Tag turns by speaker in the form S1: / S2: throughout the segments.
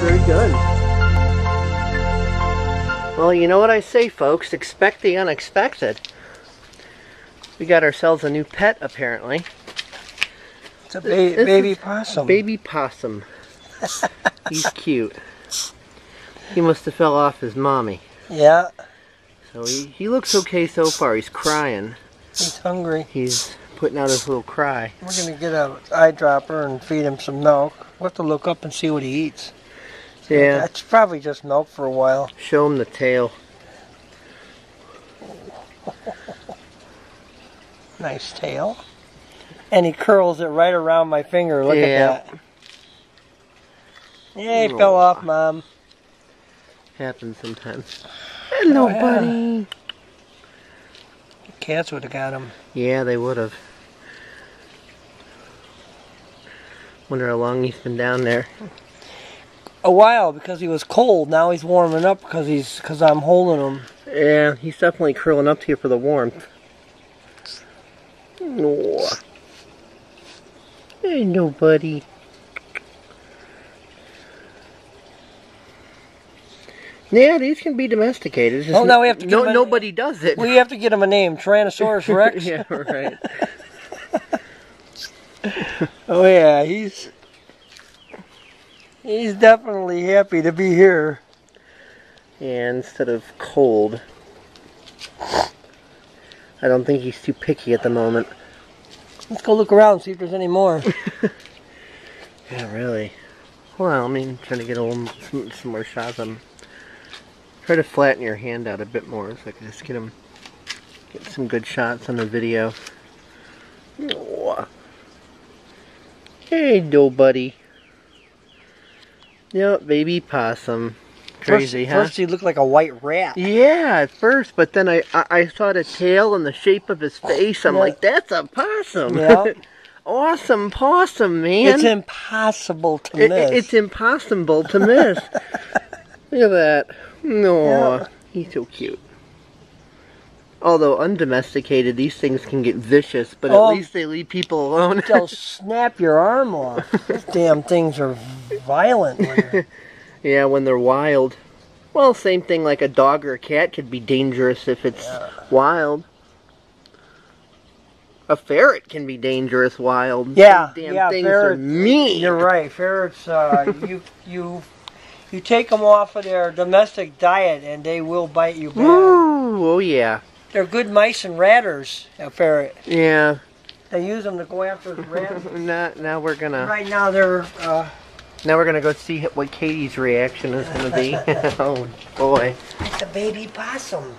S1: very good. Well, you know what I say, folks. Expect the unexpected. We got ourselves a new pet, apparently.
S2: It's a ba
S1: This
S2: baby possum.
S1: Baby possum. He's cute. He must have fell off his mommy.
S2: Yeah,
S1: So he, he looks okay so far. He's crying.
S2: he's hungry.
S1: He's putting out his little cry.
S2: We're gonna get a eyedropper and feed him some milk. We'll have to look up and see what he eats.
S1: Yeah,
S2: That's probably just milk for a while.
S1: show him the tail.
S2: Nice tail. And he curls it right around my finger. Look
S1: Yeah.
S2: at that. Yeah, he fell oh. off, Mom.
S1: Happens sometimes. Hello,
S2: Oh, yeah.
S1: buddy.
S2: Cats would have got him.
S1: Yeah, they would have. Wonder how long he's been down there.
S2: A while because he was cold. Now he's warming up because he's because I'm holding him.
S1: Yeah, he's definitely curling up to you for the warmth. No. Hey, no, buddy. Yeah, these can be domesticated. Just
S2: Oh, now we have to
S1: no, nobody does it.
S2: We have to get him a name, Tyrannosaurus Rex.
S1: yeah, right.
S2: Oh yeah, he's he's definitely happy to be here.
S1: Yeah, instead of cold. I don't think he's too picky at the moment.
S2: Let's go look around see if there's any more.
S1: Yeah, really. Well, I mean, trying to get a little some, some more shots of him. Try to flatten your hand out a bit more so I can just get him get some good shots on the video. Aw. Hey, buddy. Yep, baby possum. Crazy,
S2: first,
S1: huh?
S2: First he looked like a white rat.
S1: Yeah, at first, but then I, I I saw the tail and the shape of his face. I'm
S2: Yeah.
S1: like, that's a possum.
S2: Yeah.
S1: awesome possum, man.
S2: It's impossible to
S1: It-
S2: miss.
S1: it- it's impossible to miss. Look at that. No,
S2: Yeah.
S1: he's so cute. Although undomesticated, these things can get vicious, but
S2: Oh.
S1: at least they leave people alone.
S2: They'll snap your arm off. Those damn things are violent. when
S1: yeah, when they're wild. Well, same thing like a dog or a cat could be dangerous if it's wild. A ferret can be dangerous wild.
S2: Yeah,
S1: Those damn
S2: yeah,
S1: things are
S2: ferrets-
S1: mean.
S2: You're right. Ferrets, uh, you you you take them off of their domestic diet, and they will bite you bad.
S1: Ooh, oh yeah,
S2: They're good mice and ratters. A ferret.
S1: yeah.
S2: They use them to go after the rats.
S1: Now, now we're gonna.
S2: right now, they're uh,
S1: Now we're gonna go see what Katie's reaction is gonna be. oh boy.
S2: It's a baby possum.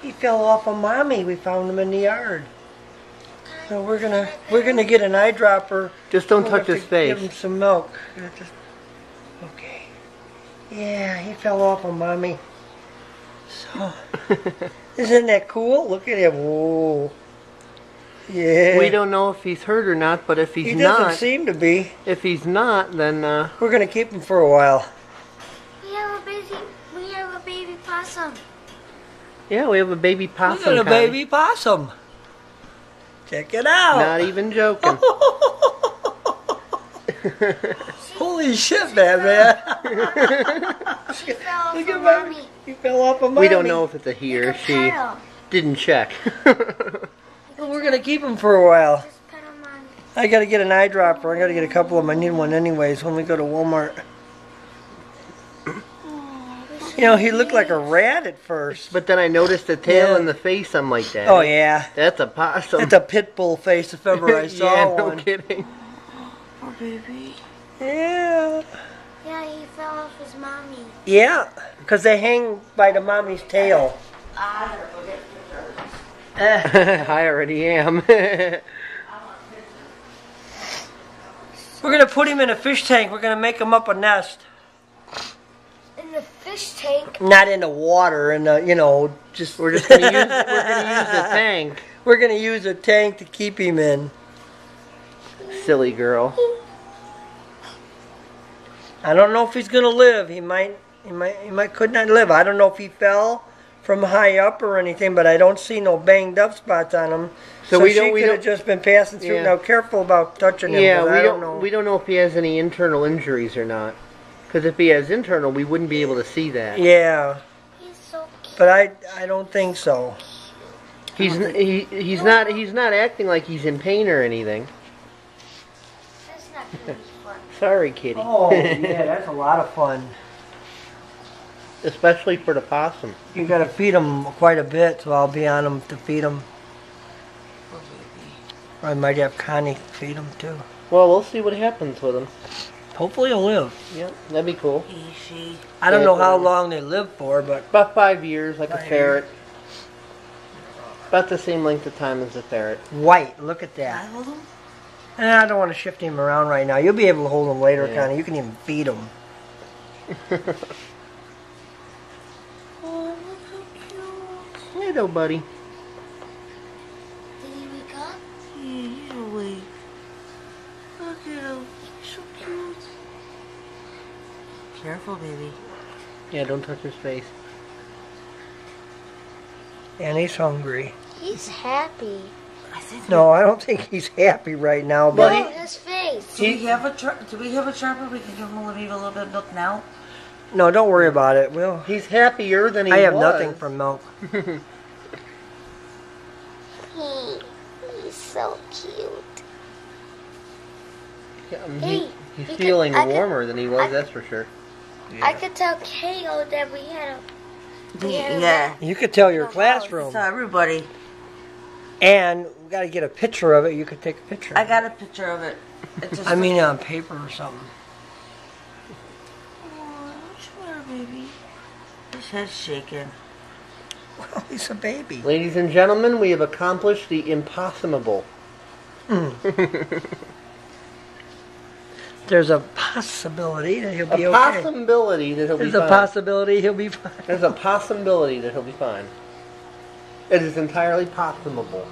S2: He fell off of mommy. We found him in the yard. So we're gonna we're gonna get an eyedropper.
S1: Just don't
S2: We'll
S1: touch his
S2: to
S1: face.
S2: Give him some milk. Just- Okay. Yeah, he fell off of mommy. So isn't that cool? Look at him. Whoa. Yeah.
S1: We don't know if he's hurt or not, but if he's
S2: He doesn't
S1: not,
S2: seem to be.
S1: if he's not, then uh,
S2: We're gonna keep him for a while.
S3: We have a baby. We have a baby possum.
S1: yeah, we have a baby possum.
S2: Look at a baby possum. Check it out.
S1: Not even joking.
S2: Holy shit, man, man.
S3: She fell off
S2: Look
S3: of
S2: at
S3: mommy.
S2: mommy. He fell off of mommy.
S1: we don't know if it's a he or
S3: Look
S1: she.
S3: Petal.
S1: Didn't check.
S2: Well, we're gonna keep him for a while.
S3: Just pet him on.
S2: I gotta get an eyedropper. I gotta get a couple of them. I need one anyways when we go to Walmart. Oh, you know, he looked like a rat at first.
S1: but then I noticed the tail
S2: Yeah.
S1: and the face. I'm like oh, that.
S2: Oh yeah,
S1: That's a possum.
S2: it's a pit bull face if ever I saw
S1: yeah, no
S2: one.
S1: kidding.
S3: Oh, baby.
S2: Yeah,
S3: Yeah, he fell off his mommy.
S2: yeah, because they hang by the mommy's tail.
S1: I already am.
S2: We're gonna put him in a fish tank. We're gonna make him up a nest,
S3: In the fish tank.
S2: not in the water. And you know, just
S1: we're just gonna use we're gonna use the tank.
S2: we're gonna use a tank to keep him in.
S1: Silly girl.
S2: I don't know if he's gonna live. He might, he might, he might could not live. I don't know if he fell from high up or anything, but I don't see no banged up spots on him.
S1: So
S2: So,
S1: we
S2: she
S1: don't- we
S2: could have
S1: don't-
S2: just been passing through.
S1: Yeah.
S2: Now, careful about touching him.
S1: Yeah,
S2: 'cause
S1: we
S2: I
S1: don't,
S2: don't know.
S1: we don't know if he has any internal injuries or not. Because if he has internal, we wouldn't be able to see that.
S2: Yeah,
S3: He's so cute.
S2: but I I don't think so.
S1: He's n- he, he's not he's not acting like he's in pain or anything.
S3: That's not gonna be fun.
S1: Sorry, kitty.
S2: Oh yeah, that's a lot of fun.
S1: Especially for the possum.
S2: You got to feed them quite a bit, so I'll be on them to feed them. Or I might have Connie feed them too.
S1: Well, we'll see what happens with them.
S2: Hopefully he'll live.
S1: Yep, that'd be cool.
S4: He, she.
S2: I don't know how long they live for, but
S1: About five years, like a
S2: Five
S1: ferret. About the same length of time as a ferret.
S2: white. Look at
S4: Can I
S2: that.
S4: Hold him?
S2: And I don't want to shift him around right now. You'll be able to hold him later,
S1: Yeah.
S2: Connie. You can even feed him.
S4: Oh, look how cute.
S1: Hello, buddy.
S3: Did he wake up?
S4: Yeah, he's awake. Look at him. He's so cute. Careful, baby.
S1: Yeah, don't touch his face.
S2: And he's hungry.
S3: He's happy.
S4: I think.
S2: No, I don't think he's happy right now, but
S3: no, his face.
S4: Do we have a char- Do we have a chopper? We can give him a little, a little bit of milk now.
S2: no, don't worry about it. We'll.
S1: He's happier than he
S2: I have
S1: was.
S2: nothing from milk.
S3: He, he's so cute.
S1: Yeah, I mean,
S3: Hey,
S1: he,
S3: you
S1: he's
S3: could-
S1: feeling
S3: I could-
S1: warmer than he was,
S3: I-
S1: that's for sure.
S3: I could tell KO that we had a. We had a
S4: Yeah.
S2: You could tell your classroom,
S4: So everybody,
S2: and we got to get a picture of it. You could take a picture.
S4: I got a picture of it. It just
S2: I mean, on paper or something.
S4: Oh, sure, baby. His head's shaking.
S2: Well, he's a baby.
S1: Ladies and gentlemen, we have accomplished the impossible. Hmm.
S2: There's a possibility that he'll
S1: A
S2: be okay.
S1: possibility that he'll
S2: There's
S1: be
S2: a
S1: fine.
S2: possibility he'll be fine.
S1: There's a possibility that he'll be fine. It is entirely possible.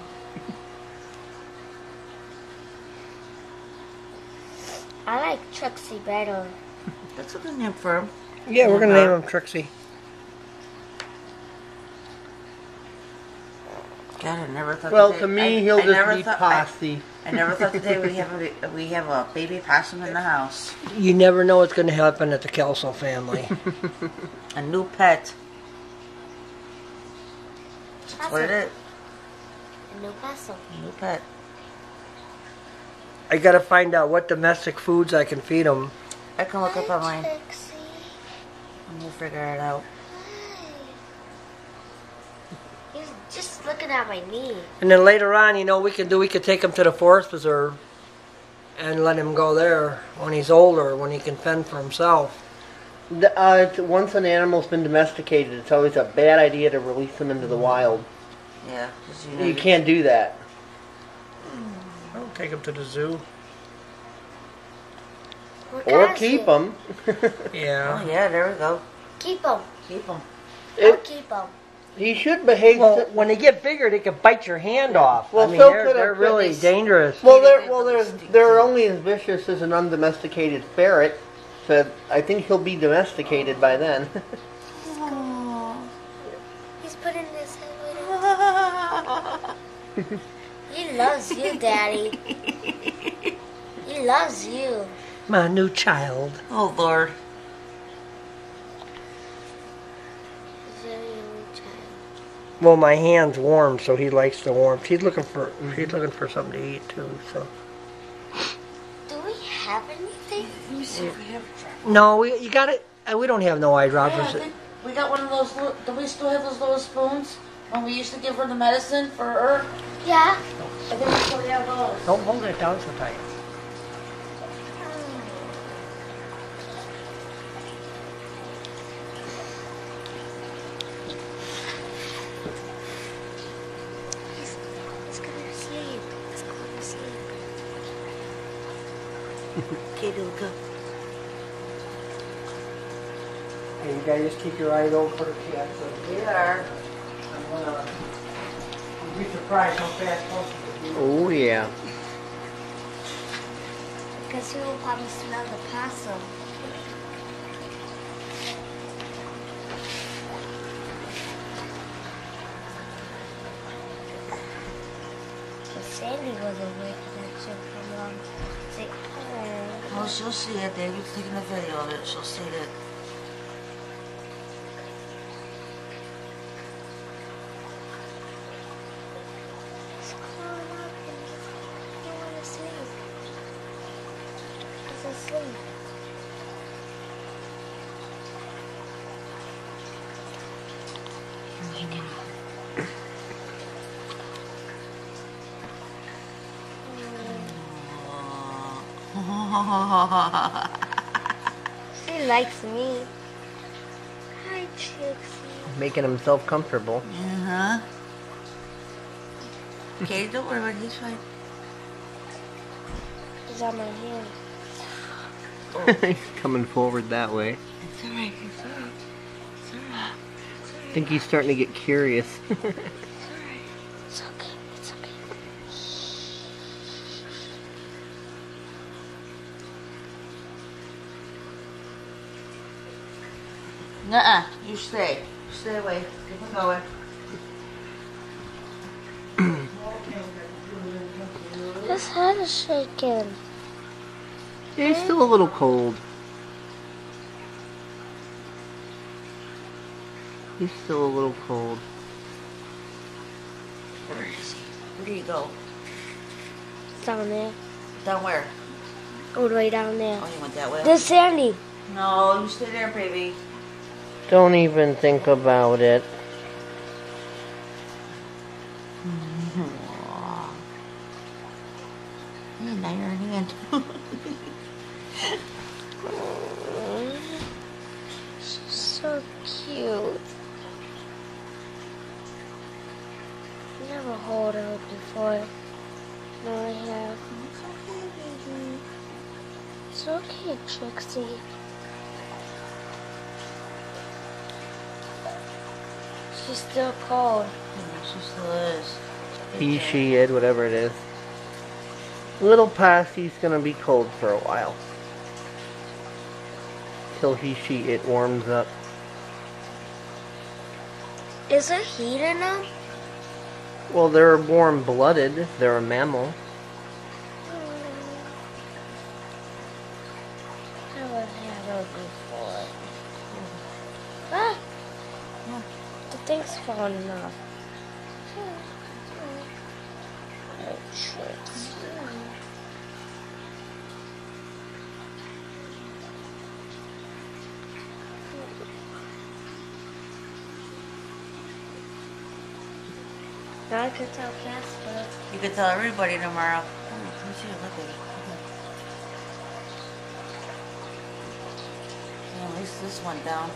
S3: I like Trixie better.
S4: That's a good name for him.
S2: Yeah, we're gonna uh, name him Trixie.
S4: God, I never thought.
S1: Well,
S4: today-
S1: to me,
S4: I-
S1: he'll
S4: I
S1: just be
S4: thought- I-
S1: Posse.
S4: I never thought today we have a we have a baby possum in the house.
S2: You never know what's gonna happen at the Kelso family.
S4: A new pet. That's what it is.
S3: A new castle.
S4: A new pet.
S2: I gotta find out what domestic foods I can feed him.
S4: I can look up
S3: Hi,
S4: online
S3: Trixie.
S4: and we'll figure it out.
S3: Hi. He's just looking at my knee.
S2: And then later on, you know, we can do. We could take him to the forest preserve and let him go there when he's older, when he can fend for himself.
S1: The- Uh, once an animal's been domesticated, it's always a bad idea to release them into the wild.
S4: Yeah, 'cause, you, know,
S1: You can't do that.
S2: I'll take him to the zoo.
S3: We're
S1: Or keep
S3: see-
S1: them.
S4: Oh
S2: Yeah.
S4: yeah, there we go.
S3: Keep him.
S4: Keep them.
S3: I'll keep him.
S1: he should behave.
S2: Well,
S1: si-
S2: when they get bigger, they can bite your hand off.
S1: Well,
S2: I mean,
S1: so
S2: they're,
S1: could a
S2: they're really
S1: fitness-
S2: dangerous.
S1: well, they're well, they're they're only as vicious as an undomesticated ferret. So I think he'll be domesticated by then.
S3: He's putting his head with him. He loves you, Daddy. he loves you.
S2: My new child.
S4: Oh Lord.
S3: He's very young child.
S2: Well, my hand's warm, so he likes the warmth. He's looking for he's looking for something to eat too. So
S3: Do we have anything?
S4: Let me see if we have a
S2: no, we you got it. uh, We don't have no eye
S4: Yeah, I
S2: droppers.
S4: think we got one of those. Do we still have those little spoons when we used to give her the medicine for her?
S3: Yeah.
S4: I think we still have those.
S2: Don't hold it down so tight.
S3: He's, he's gonna sleep. He's going to sleep.
S4: Okay, Luca.
S2: Okay, you guys just keep your eyes open for the cats.
S4: We are.
S2: Uh, I'm. You'd be surprised how fast most of do.
S1: oh yeah.
S3: Because he will probably smell the possum. But Sandy was awake and I took him along. Say, oh.
S4: Oh, she'll see it. David's taking a video of it. She'll see it.
S3: She likes me. Hi, Trixie.
S1: Making himself comfortable.
S4: Uh huh. Okay, don't worry about it. He's fine.
S3: He's on my hand.
S1: He's coming forward that way.
S4: It's alright. It's alright. It's alright.
S1: I think he's starting to get curious.
S4: Nuh-uh. You stay. Stay away. Keep on going.
S3: His head is shaking.
S1: Yeah, he's still a little cold. He's still a little cold.
S4: Where is he? Where do you go?
S3: Down there.
S4: Down where?
S3: All the way down there.
S4: Oh, you went that way?
S3: There's Sandy.
S4: No, you stay there, baby.
S1: Don't even think about it.
S4: Hey, now you're in hand.
S3: She's so cute. Never hold her before. No, I have. It's okay, Trixie. She's still cold.
S4: she still is.
S1: He, she, it, whatever it is. Little Passy's gonna be cold for a while. Till he, she, it warms up.
S3: Is there heat in them?
S1: Well, they're warm blooded. They're a mammal.
S3: Off. Oh, Trixie. Now I can tell Casper.
S4: You could tell everybody tomorrow. Oh, let me see. Look at it. At least this went down.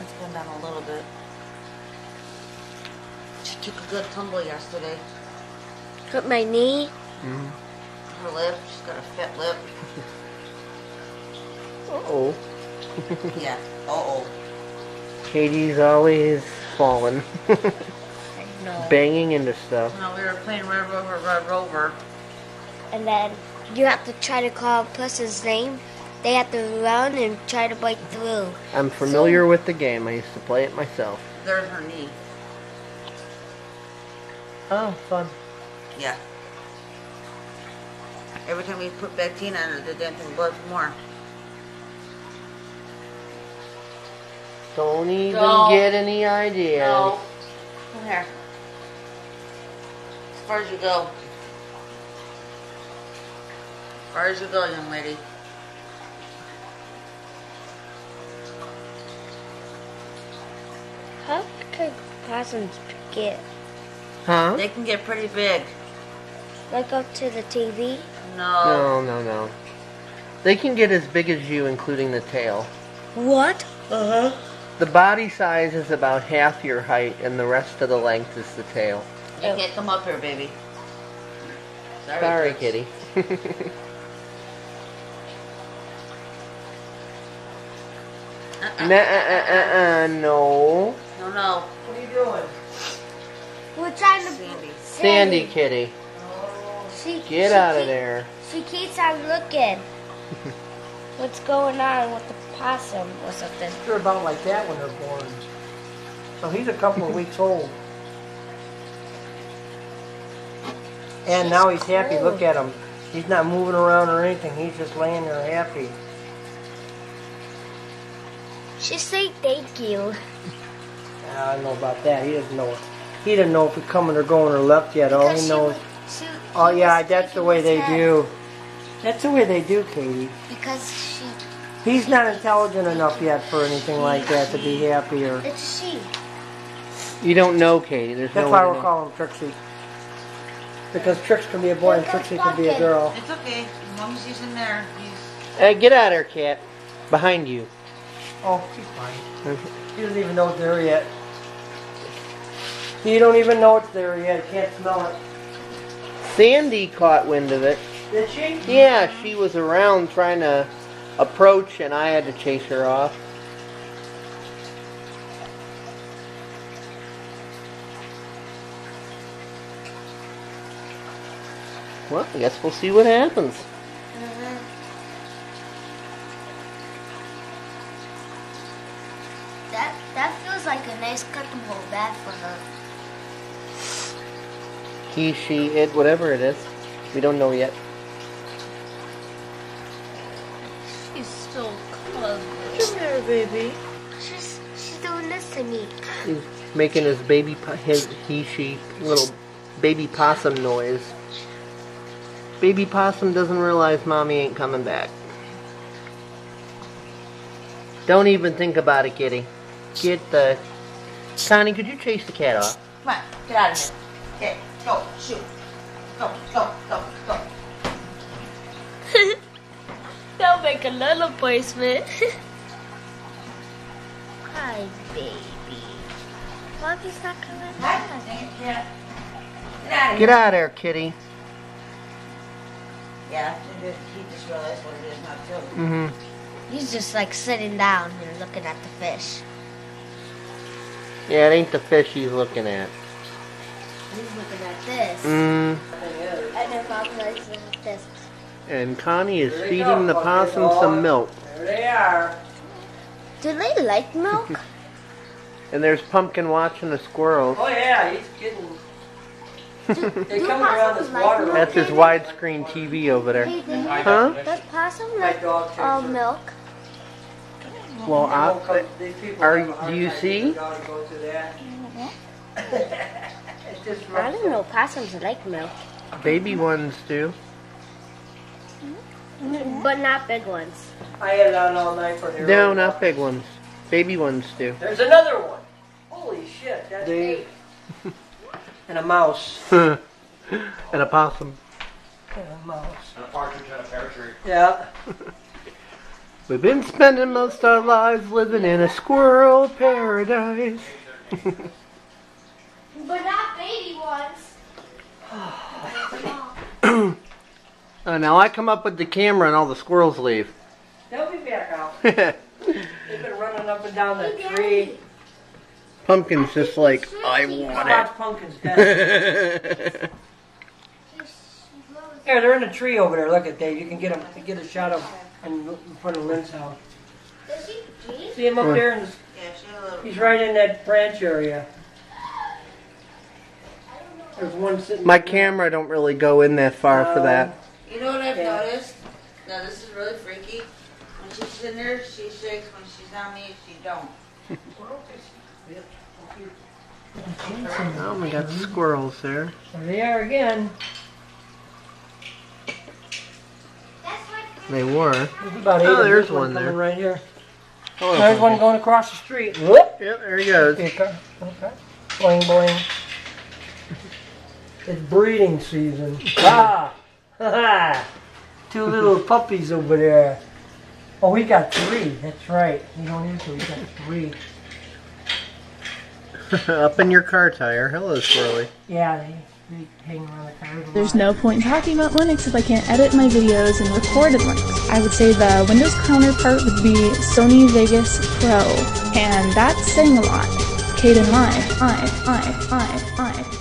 S4: It's gone down a little bit. She took a good tumble yesterday.
S3: Hurt my knee.
S1: Mm.
S4: Her lip, she's got a fat lip.
S1: Uh-oh.
S4: Yeah. Uh-oh.
S1: Katie's always falling.
S3: No.
S1: Banging into stuff.
S4: No, we were playing Red Rover, Red Rover.
S3: And then you have to try to call a person's name. They have to run and try to break through.
S1: I'm familiar with the game. I used to play it myself.
S4: There's her knee.
S1: Oh, fun.
S4: Yeah. Every time we put Bactine on it, the damn thing bloods more.
S1: Don't even
S4: No.
S1: get any ideas.
S4: No. Come here. As far as you go. As far as you go, young lady.
S3: How could possums get
S1: Huh?
S4: They can get pretty big.
S3: like up to the TV?
S4: No.
S1: No, no, no. They can get as big as you, including the tail.
S3: What?
S2: Uh huh.
S1: The body size is about half your height, and the rest of the length is the tail.
S4: You can't come up here, baby. Sorry,
S1: Sorry, kitty.
S4: Uh-uh.
S1: Nah, uh, uh, uh, uh, no.
S4: No, no.
S2: What are you doing?
S3: We're trying to.
S4: Sandy.
S1: Sandy kitty.
S3: She,
S1: Get
S3: she
S1: out of
S3: keep-
S1: there.
S3: She keeps on looking. What's going on with the possum or something?
S2: They're about like that when they're born. So he's a couple of weeks old. And now he's happy. Look at him. He's not moving around or anything. He's just laying there happy.
S3: She say thank you.
S2: I don't know about that. He doesn't know. He doesn't know if he's coming or going or left yet. All
S3: Because
S2: he knows.
S3: was- she-
S2: Oh yeah, that's the way they
S3: head.
S2: do. That's the way they do, Katie.
S3: Because she,
S2: He's not intelligent enough yet for anything like that to be happy or.
S3: it's she.
S1: You don't know, Katie. There's
S2: That's
S1: no
S2: why
S1: way
S2: we're
S1: to know.
S2: calling him Trixie. Because Trix can be a boy and Trixie can be a girl.
S4: It's okay. As long as he's in there, he's.
S1: Hey, get out of here, cat. Behind you.
S2: Oh, she's fine. He doesn't even know it's there yet. He don't even know it's there yet. Can't smell it.
S1: Sandy caught wind of it.
S2: Did she?
S1: Yeah, she was around trying to approach, and I had to chase her off. Well, I guess we'll see what happens. Mm-hmm.
S3: That that feels like a nice comfortable bed for her.
S1: He, she, it, whatever it is. We don't know yet.
S4: He's so cuddly.
S2: Come here, baby.
S3: She's she's doing this to me.
S1: He's making his baby, his, he, she, little baby possum noise. Baby possum doesn't realize mommy ain't coming back. Don't even think about it, kitty. Get the... Connie, could you chase the cat off?
S4: Come on, get out of here. Okay, go, shoot. Go, go, go, go.
S3: They'll make a little placement. Hi, baby. Why Mommy's not coming
S4: Hi,
S3: back.
S4: dang it, yeah. Get out of
S1: Get
S4: here.
S1: out of there, kitty.
S4: Yeah, he just- realized what it is not to.
S1: Mm-hmm.
S3: He's just like sitting down and looking at the fish.
S1: Yeah, it ain't the fish he's looking at.
S3: He's looking at this.
S1: Mm.
S3: And then Mom likes at this.
S1: And Connie is
S2: There
S1: feeding
S2: go,
S1: the possum
S2: dog.
S1: some milk.
S2: There they are.
S3: Do they like milk?
S1: And there's Pumpkin watching the squirrels.
S2: Oh yeah, he's getting. They
S3: Do
S2: come around this
S3: possums like
S2: water.
S3: milk?
S1: That's his widescreen TV over there.
S3: Hey,
S1: Huh?
S3: Does possum
S2: My
S3: like
S2: dog
S3: uh, milk?
S1: Well,
S2: They won't
S1: I,
S2: come- these people
S1: are-
S2: have a hard
S1: do you
S2: time
S1: see?
S2: getting their dog to go to that. It's just
S3: I don't know. Possums like milk,
S1: baby ones do. Mm-hmm.
S3: but not big ones.
S2: I had it on all night for the
S1: No,
S2: early
S1: not big ones. Baby ones do.
S2: There's another one. Holy shit, that's
S1: They-
S2: eight. And a mouse.
S1: and a possum.
S2: And a mouse.
S5: And a partridge and a pear tree.
S2: Yeah.
S1: We've been spending most of our lives living in a squirrel paradise.
S3: But not baby ones.
S1: Uh, now I come up with the camera and all the squirrels leave.
S2: They'll be back out. They've been running up and down that tree.
S1: Pumpkin's just like, I want
S2: Watch pumpkins dead. Here, they're in a tree over there. Look at Dave. You can get them. Get a shot of in in front of Lynn's house.
S3: Does he?
S2: See him up
S1: Where?
S2: there? In the,
S4: Yeah, she had a
S2: he's right in that branch area. There's one sitting.
S1: My camera don't really go in that far for that.
S4: You know what I've
S2: Yeah.
S4: noticed? Now this is really freaky. When she's in there, she shakes. When she's on me, she don't.
S1: Oh, we got squirrels there.
S2: There they are again.
S1: They were.
S2: There's about eight.
S1: Oh,
S2: of
S1: there's
S2: one
S1: one there.
S2: right here.
S1: Oh,
S2: There's one going across the street. Whoop.
S1: Yep, there he goes.
S2: Okay, car- okay. Boing, boing. It's breeding season. Ah! Ha ha! Two little puppies over there. Oh, we got three. That's right. We don't need to. We got three.
S1: Up in your car tire. Hello, Squirrely.
S2: Yeah, they, they hang around the car.
S6: There's no point in talking about Linux if I can't edit my videos and record in recorded Linux. I would say the Windows counterpart would be Sony Vegas Pro, and that's saying a lot. Kdenlive, Live, Live, Live, Live.